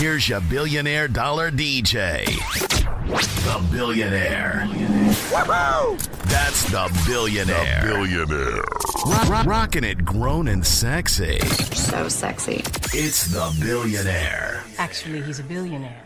Here's your billionaire dollar DJ. The billionaire. Woohoo! That's the billionaire. The billionaire. Rock, rock, rocking it grown and sexy. So sexy. It's the billionaire. Actually, he's a billionaire.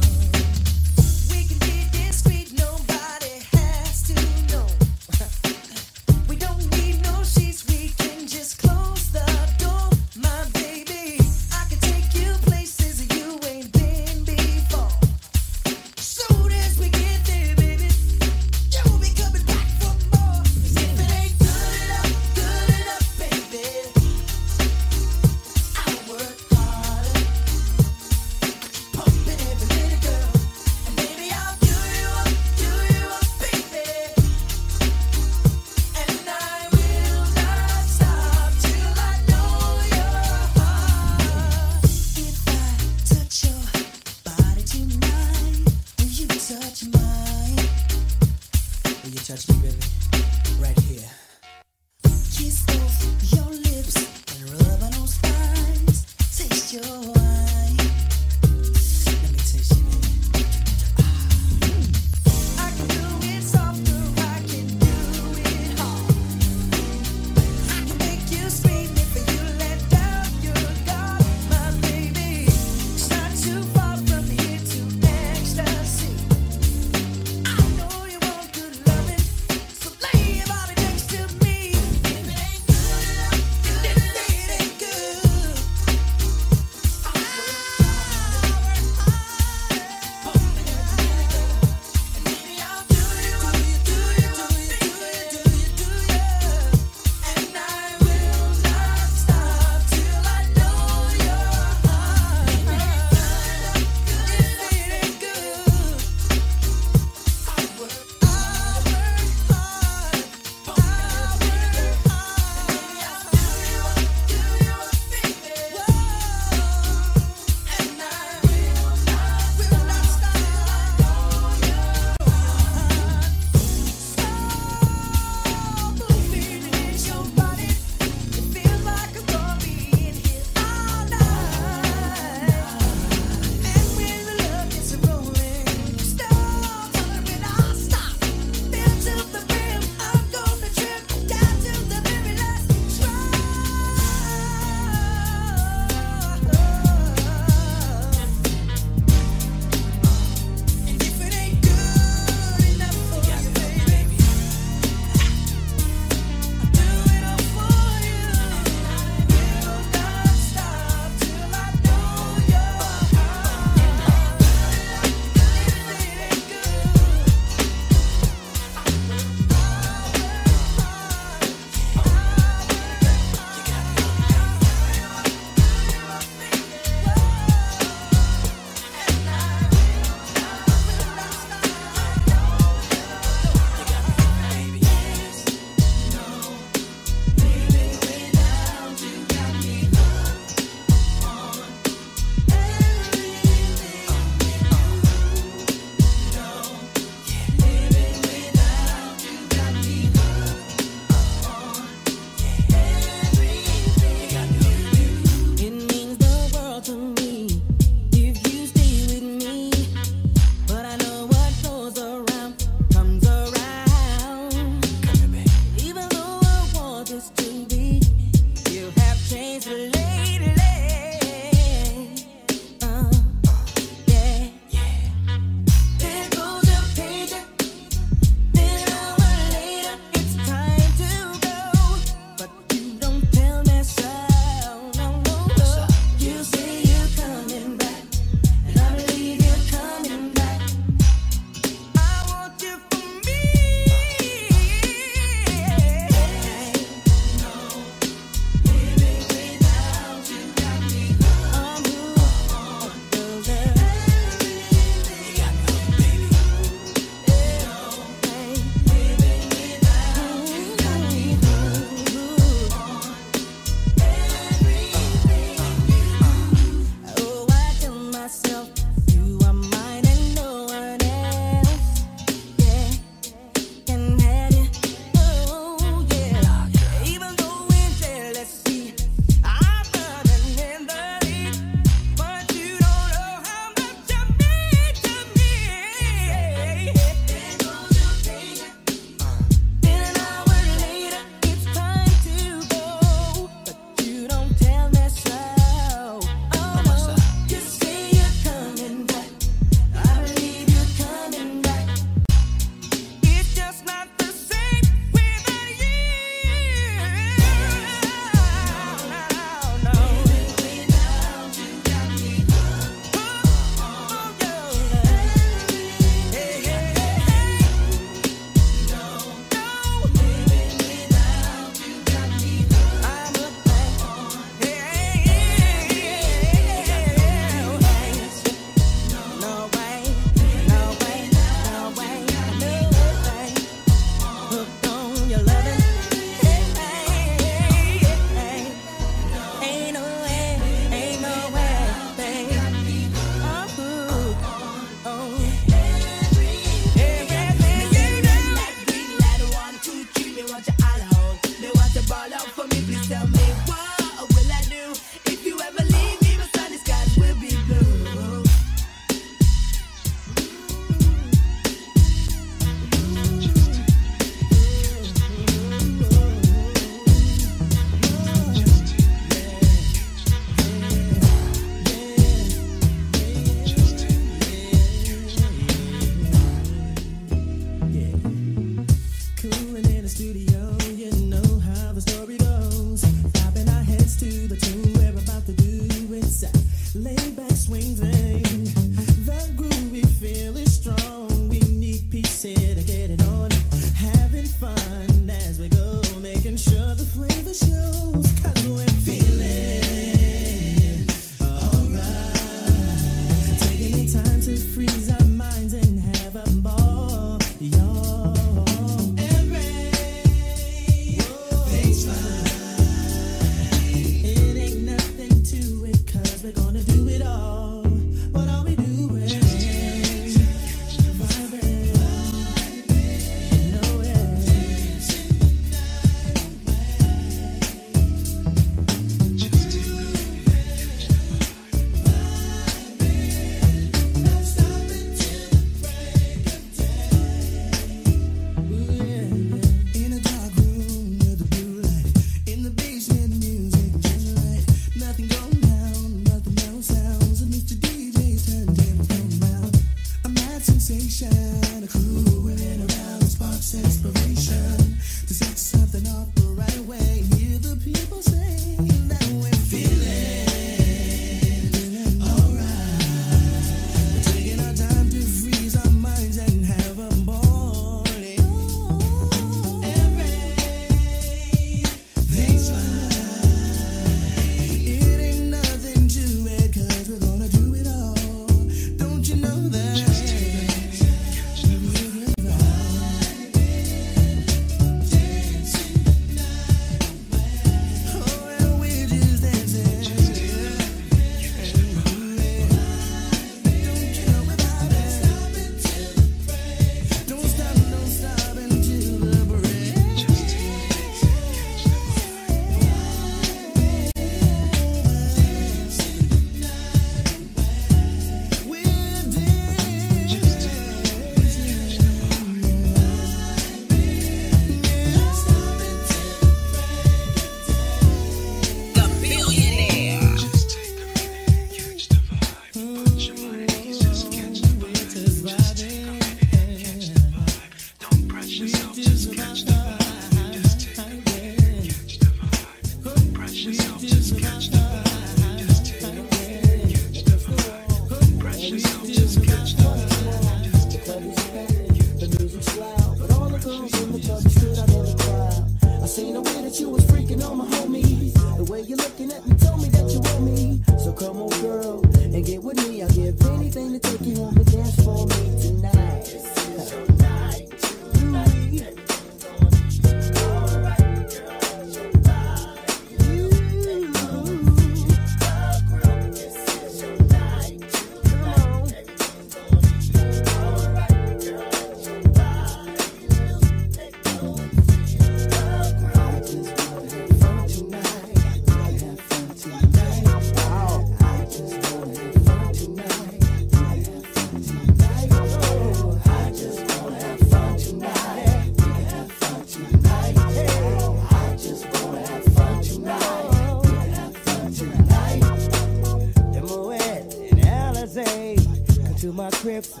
To my crib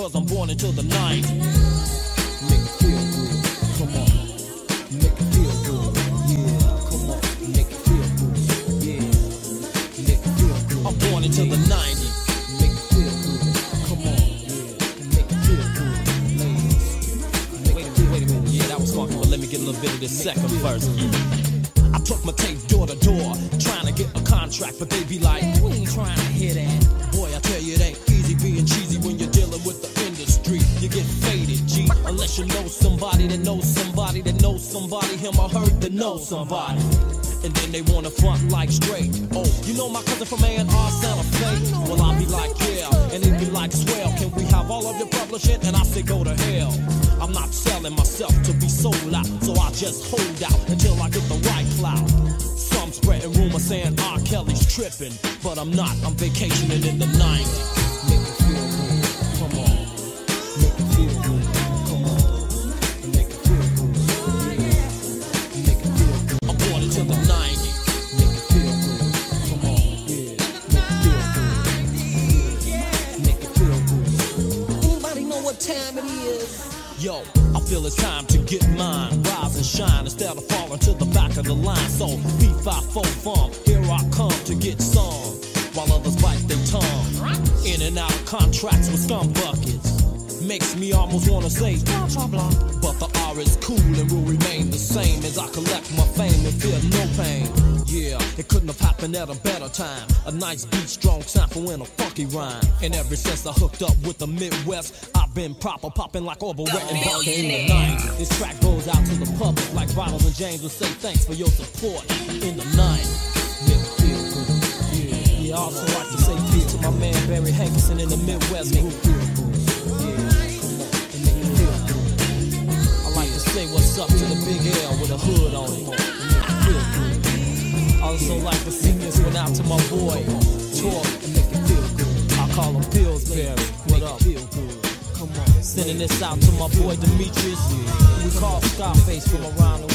cause I'm born into the night. funky rhyme. And ever since I hooked up with the Midwest, I've been proper, popping like Orville and back in the 90s. This track goes out to the public like Ronald and James would say thanks for your support in the 90s. Yeah, yeah, I also like to say big to my man Barry Hankerson in the Midwest group. Yeah. I like to say what's up to the big L with a hood on it. I also like to sing this one out to my boy, Tor this out to my boy Demetrius. We call Scarface from around the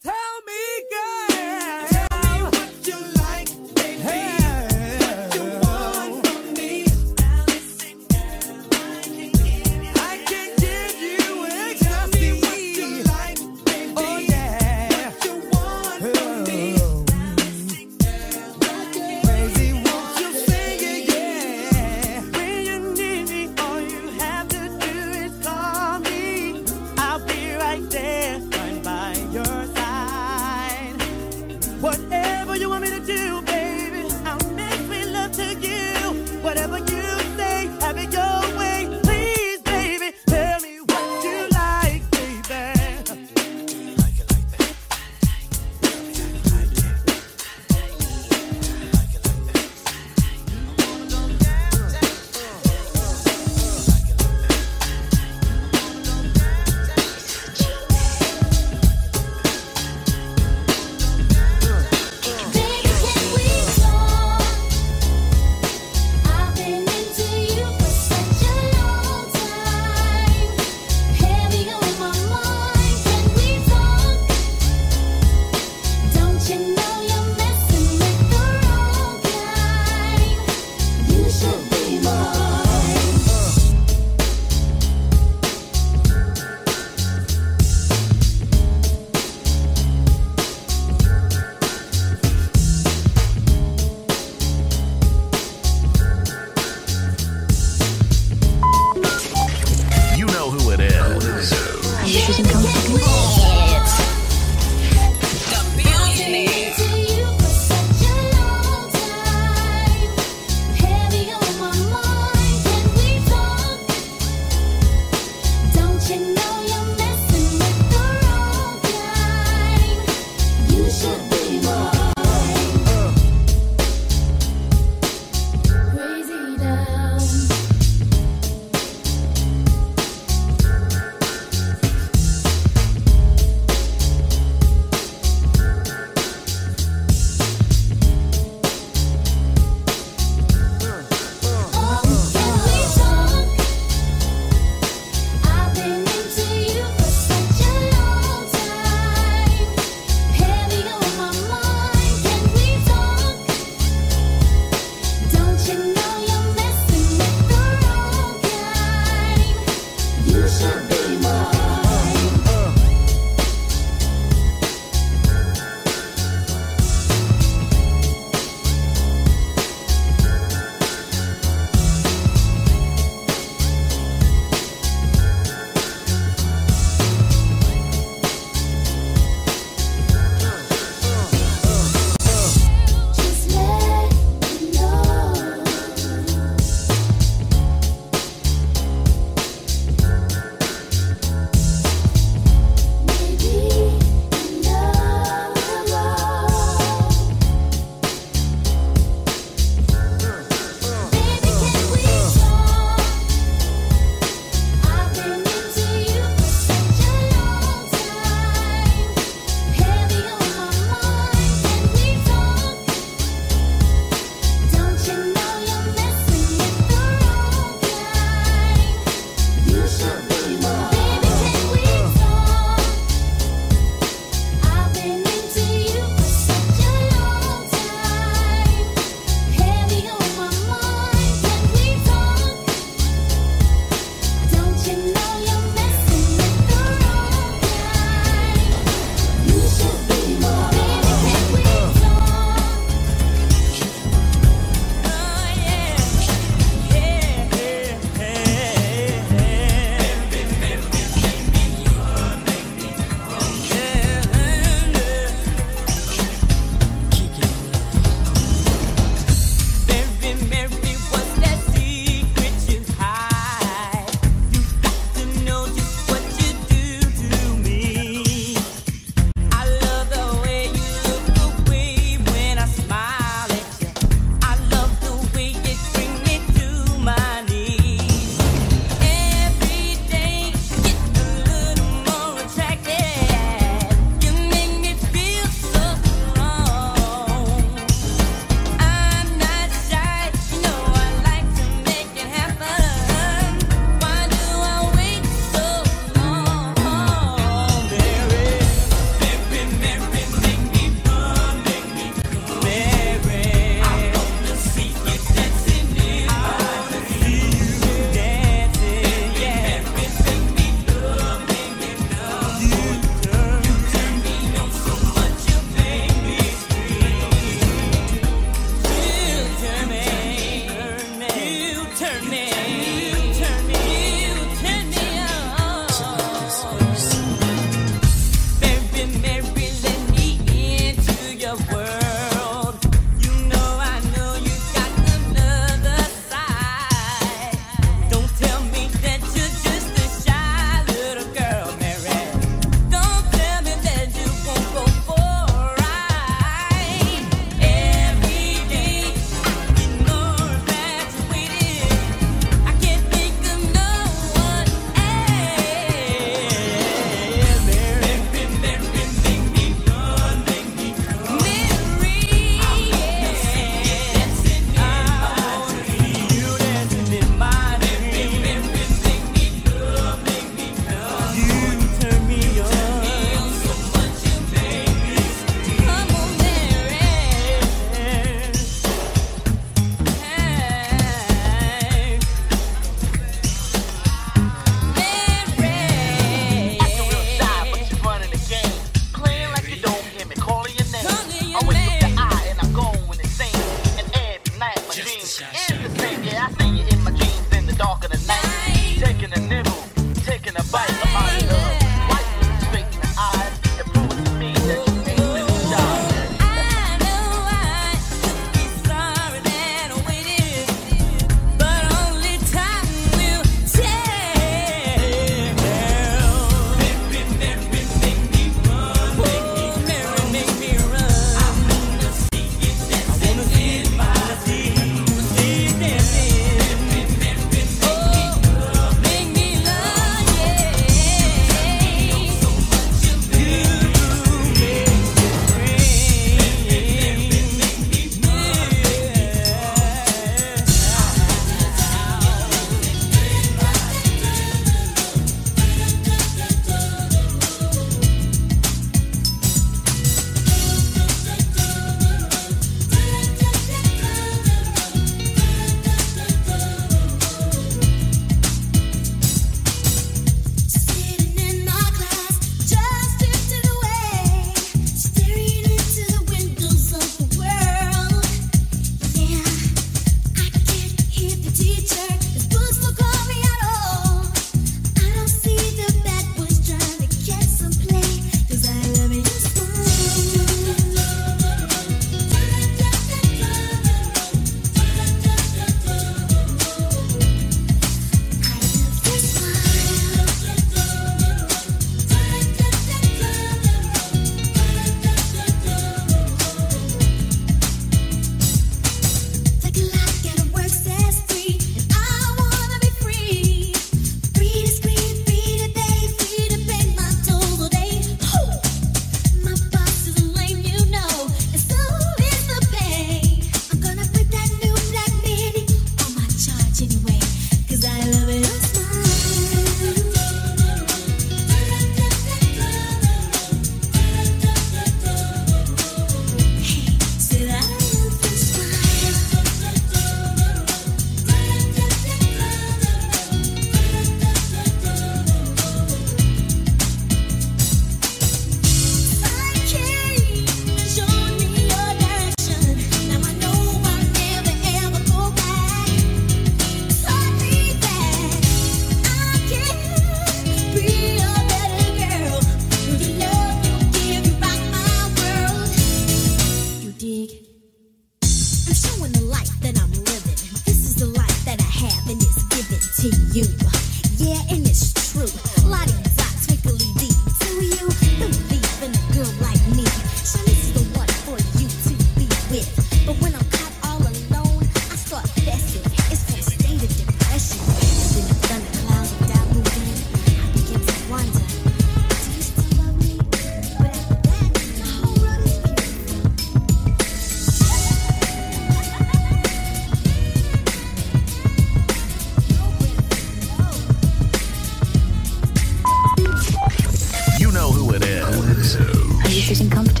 choosing comfort.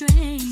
strange.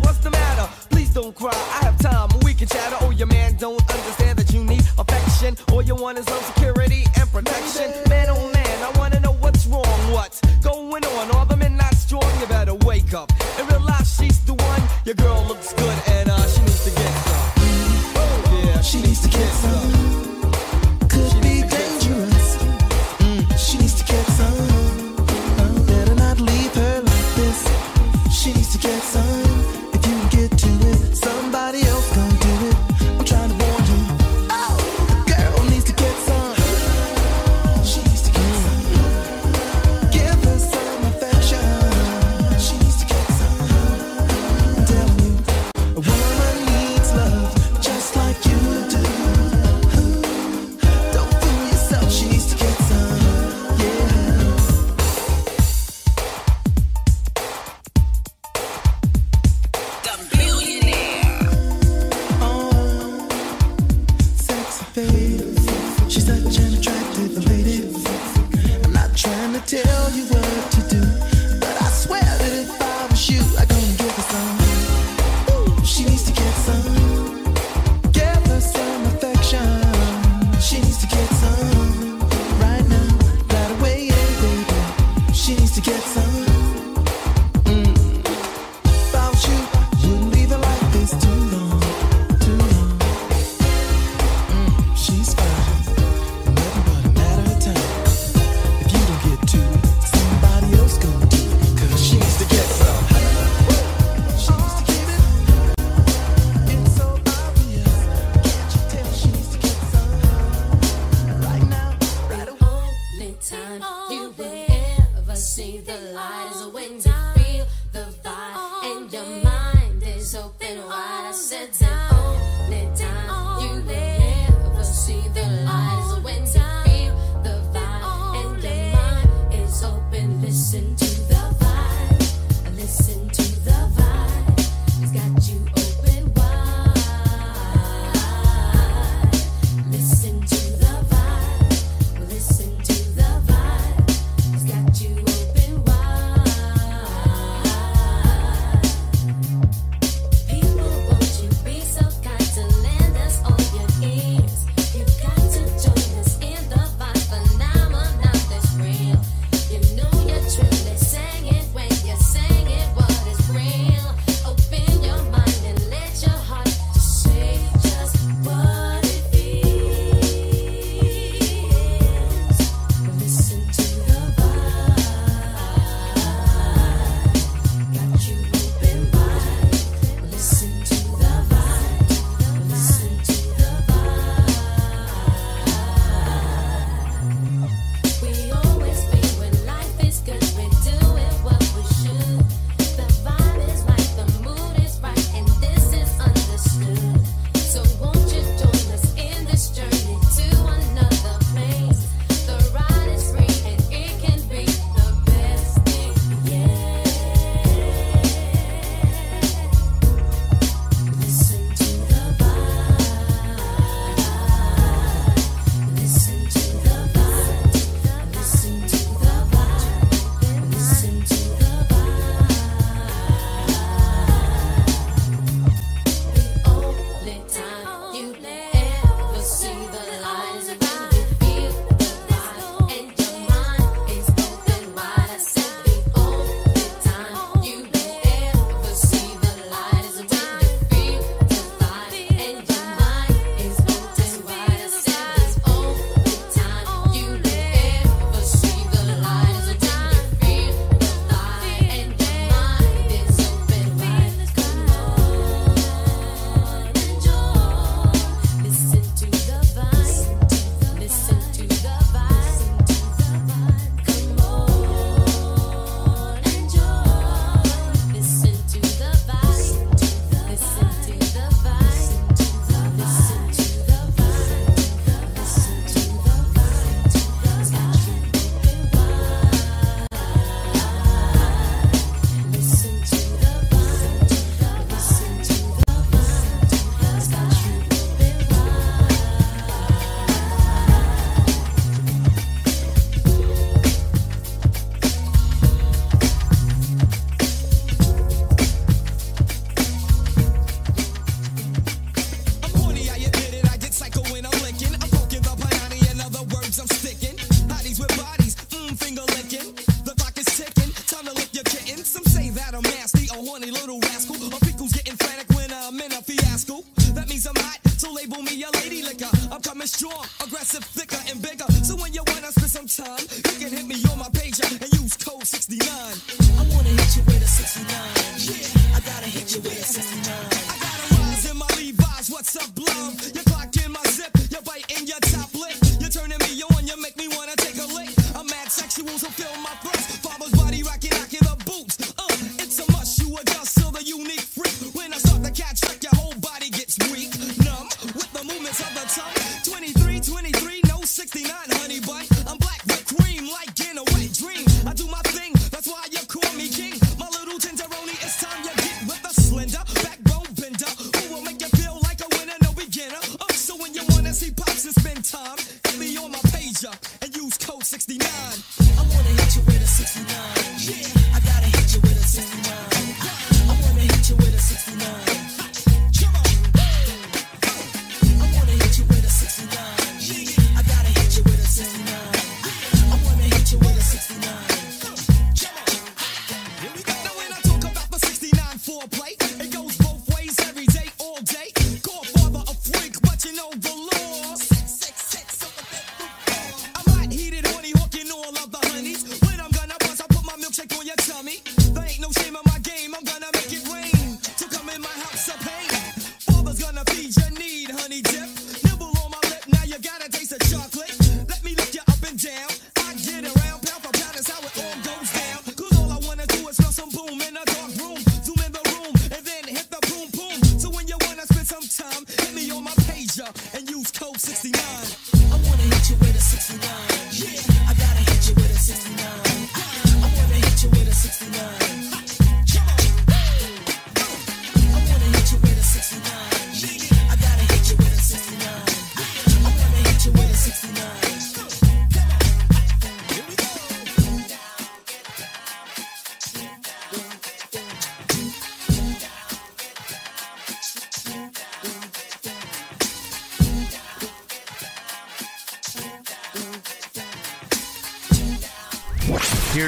what's the matter? Please don't cry, I have time, we can chatter. Oh, your man don't understand that you need affection. All you want is love, security, and protection. Man, oh man.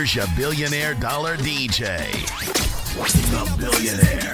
Here's your billionaire dollar DJ. The billionaire.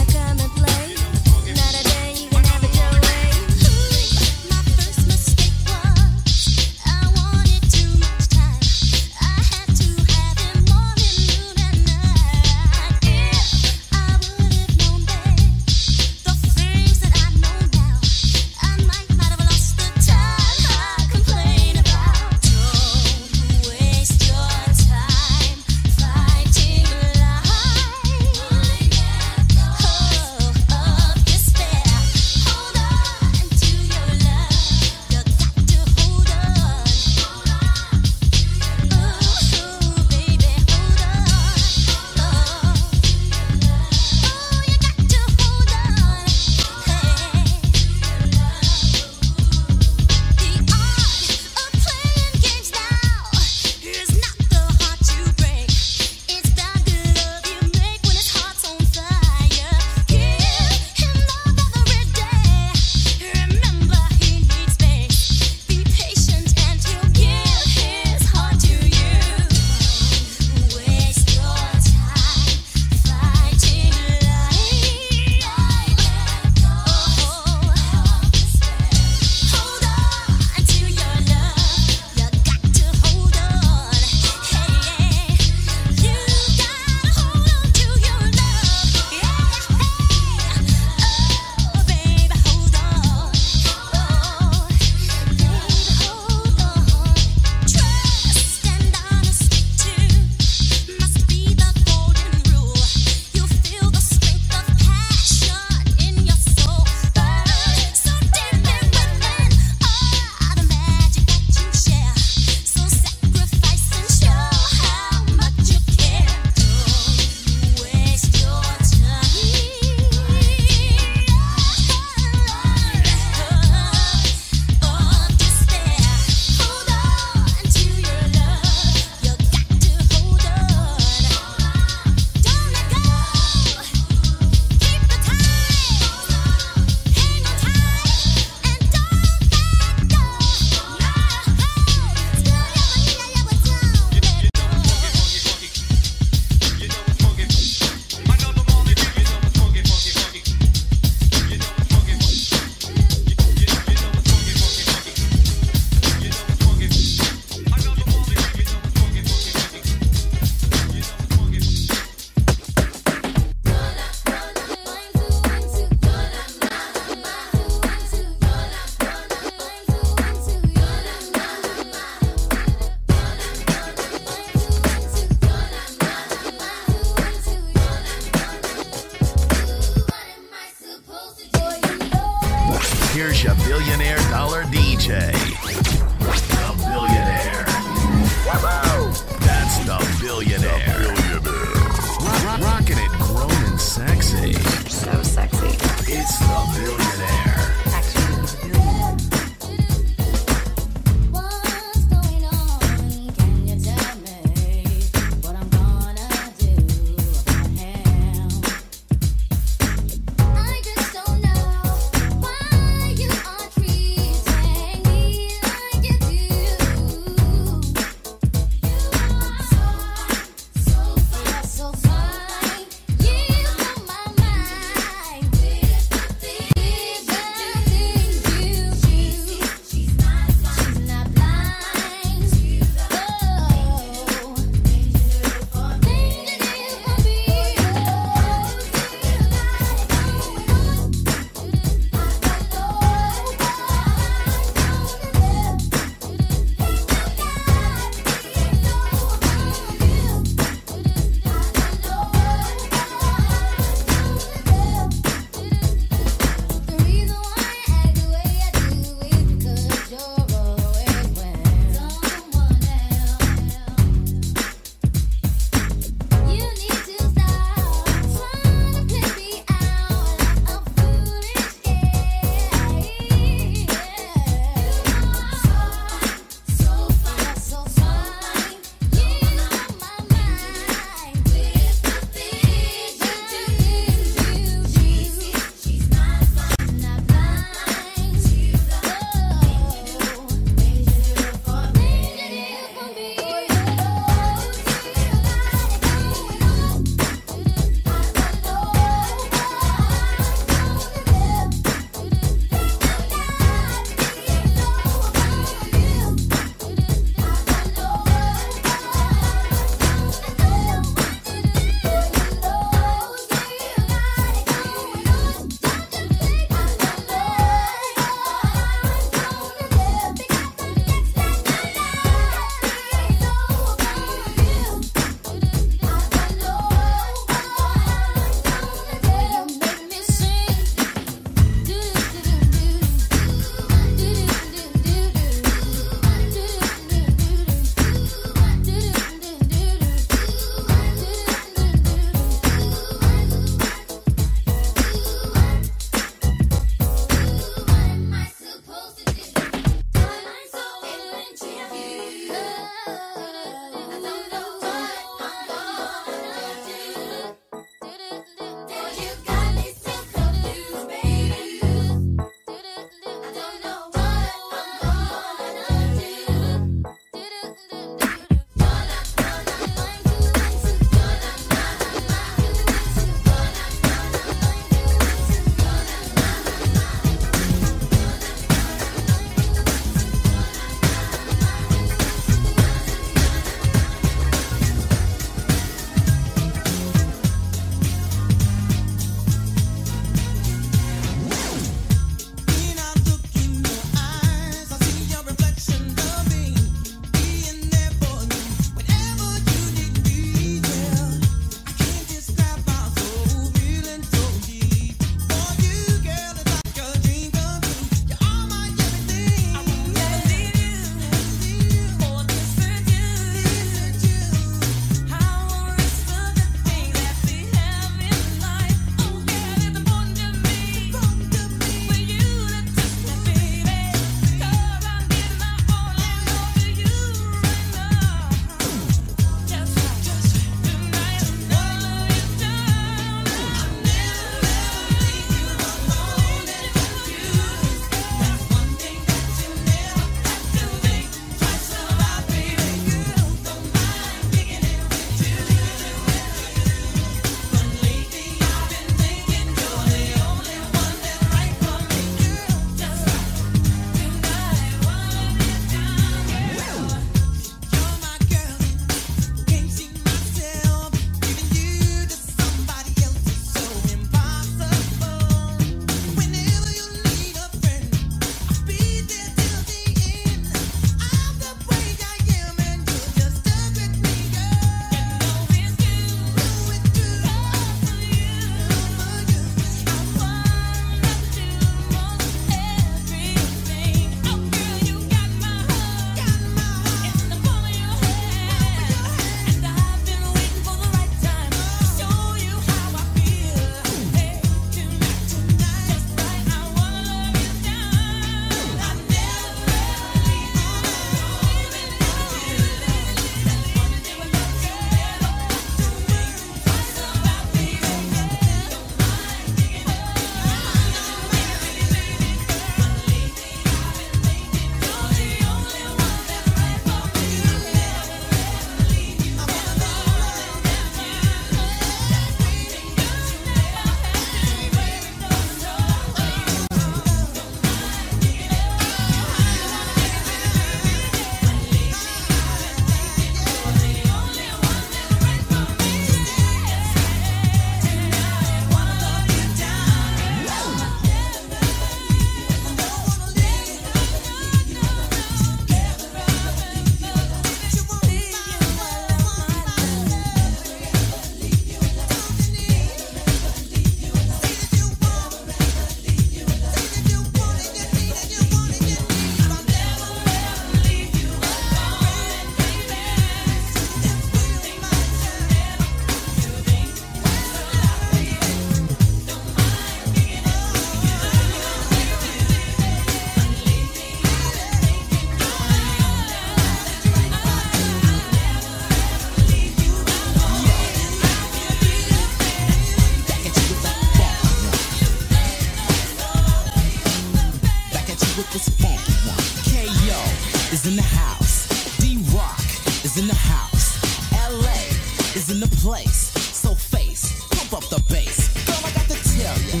place. So face, pump up the bass. Girl, I got to tell you.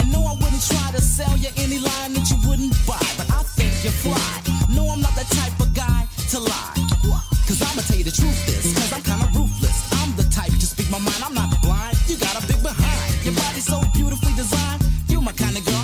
I know I wouldn't try to sell you any line that you wouldn't buy, but I think you're fly. No, I'm not the type of guy to lie. Cause I'ma tell you the truth is, cause I'm kinda ruthless. I'm the type to speak my mind, I'm not blind. You got a big behind. Your body's so beautifully designed. You're my kind of girl.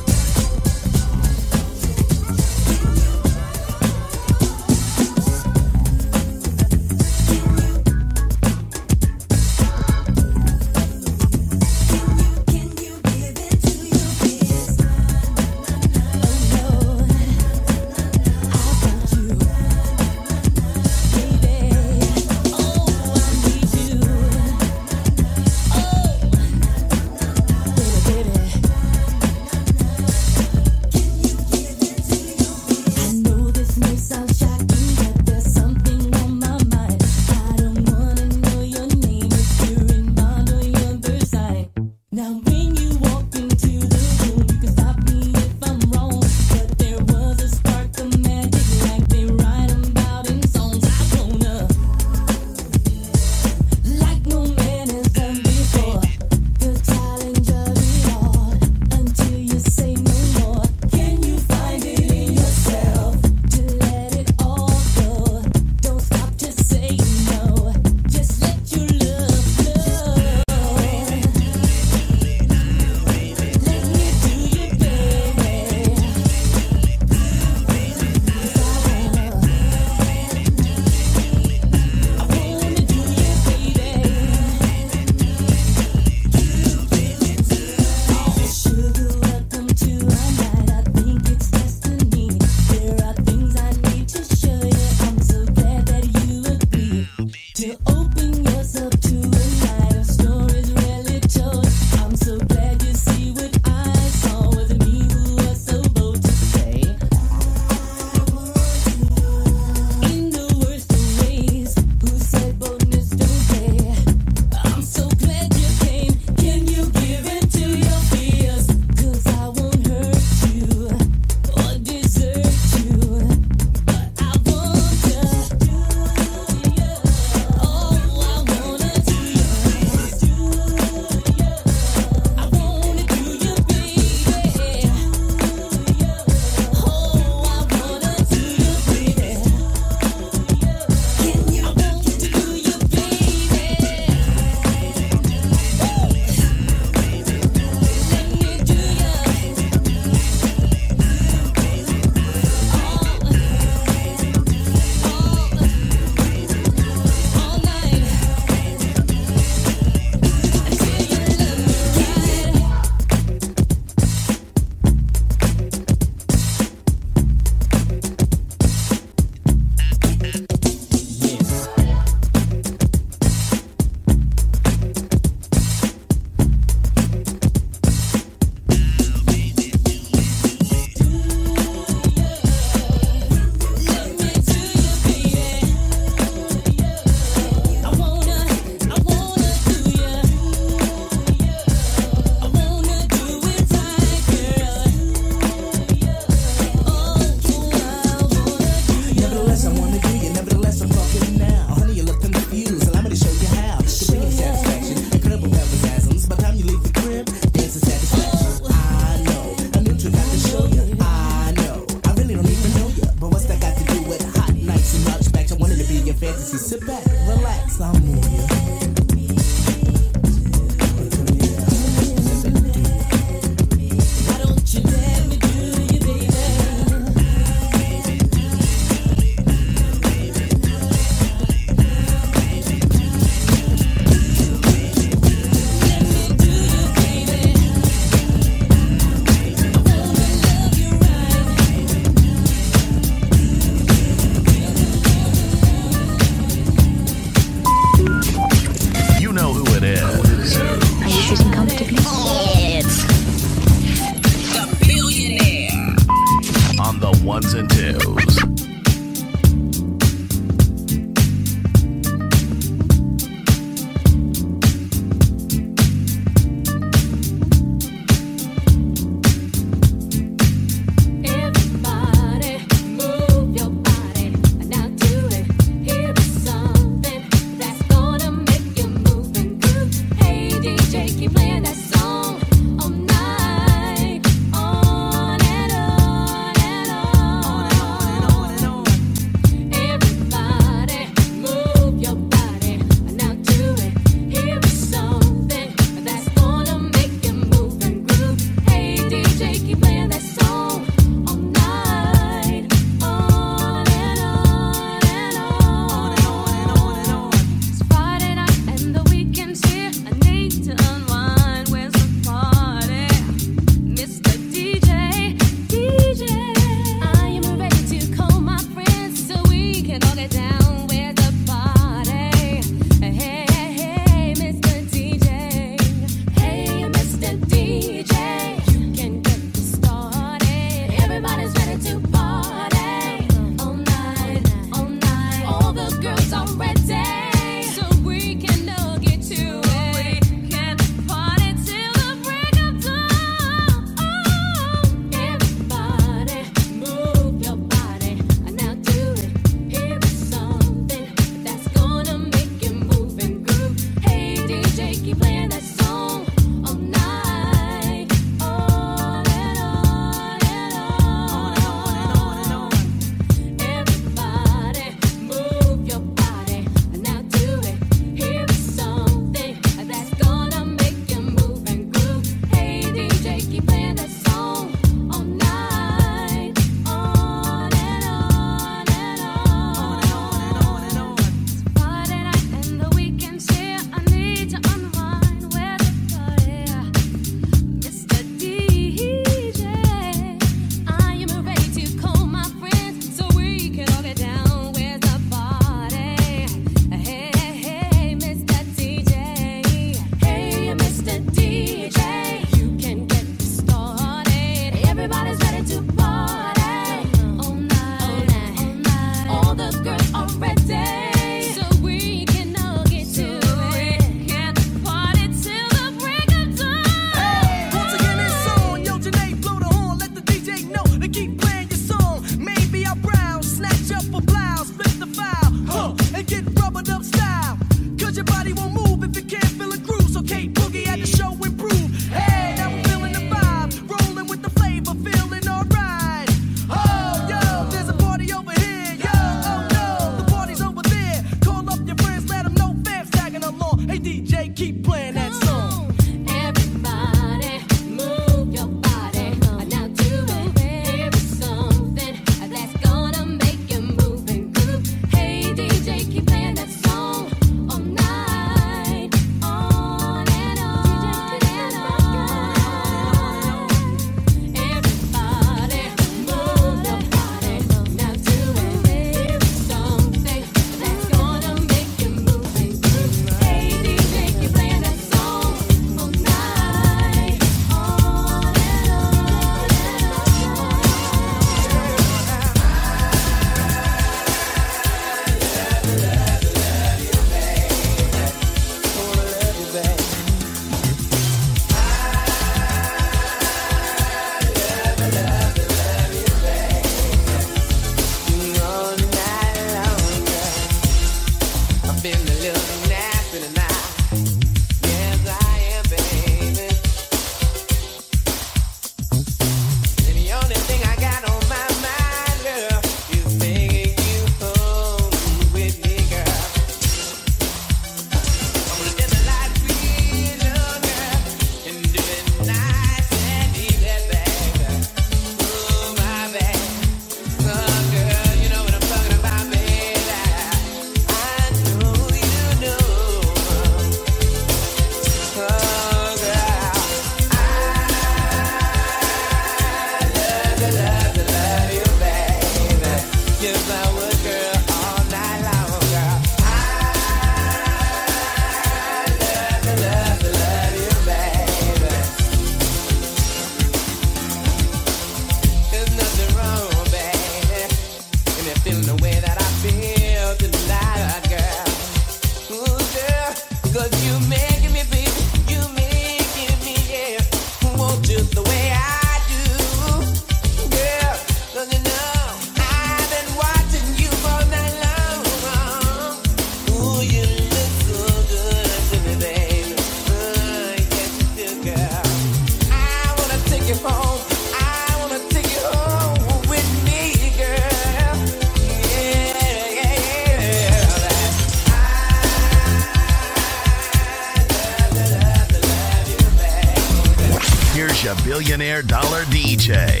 Billionaire dollar DJ.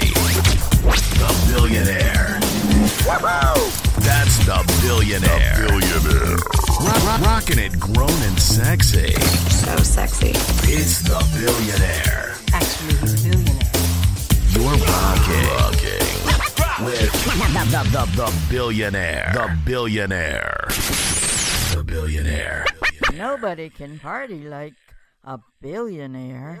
The billionaire. That's the billionaire. billionaire. Rock, rock, rocking it grown and sexy. So sexy. It's the billionaire. Actually, he's a billionaire. You're rocking. With the, the, the billionaire. The billionaire. The billionaire. Nobody can party like a billionaire.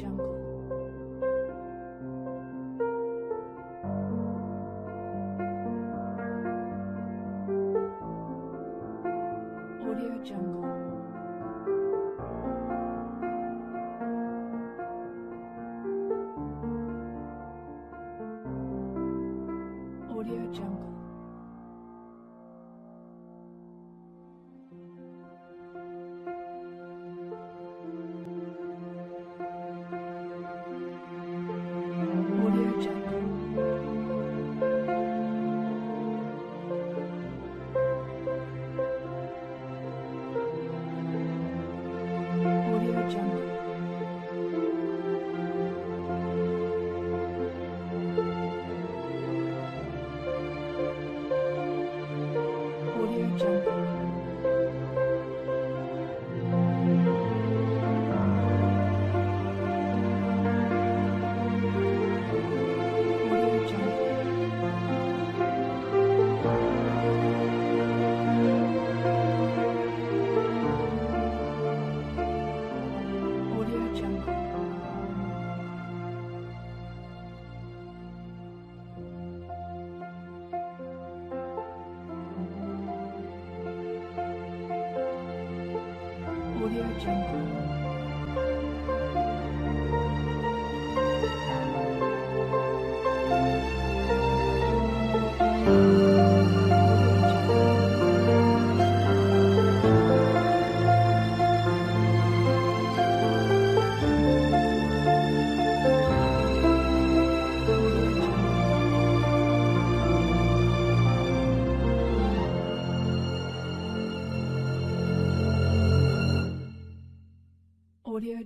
Jungle.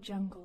Jungle.